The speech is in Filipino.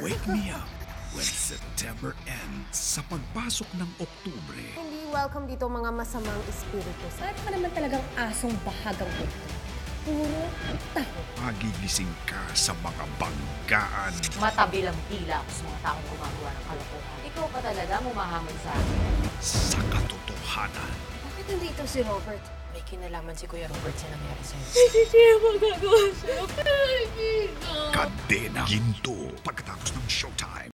Wake me up when September ends sa pagpasok ng Oktubre. Hindi welcome dito mga masamang espiritu. Para ka naman talagang asong bahagang buto. Puro taho. Magigising ka sa mga banggaan. Matabi lang tila ako sa mga taong gumagawa ng kalokohan. Ikaw pa talaga mumahamon sa akin. sa katotohanan. Bakit nandito si Robert? May kinalaman si Kuya Robert sa nangyari sa'yo. Kadena Ginto. Pagkatapos ng showtime.